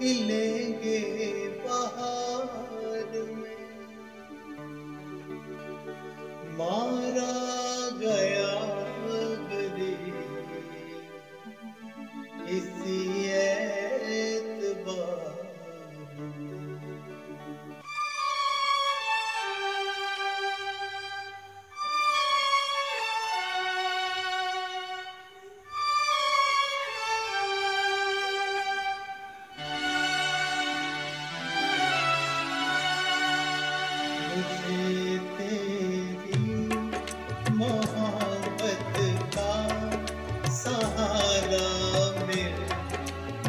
Ele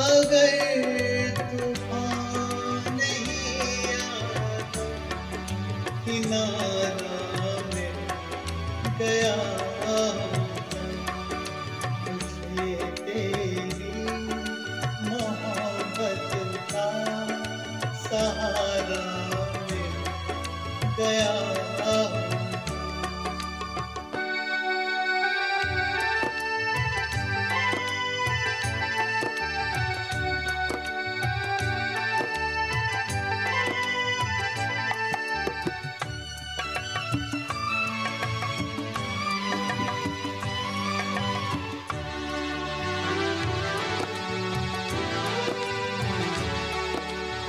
अगर तूफ़ान नहीं आता किनारा मिल गया मुझे तेरी मोहब्बत का सहारा मिल गया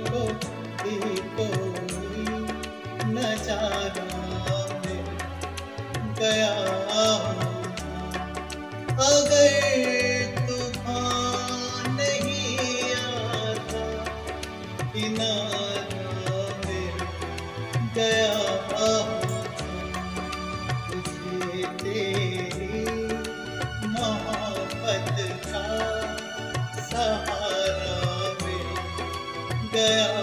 को न गया अगर नहीं आता बिना Yeah.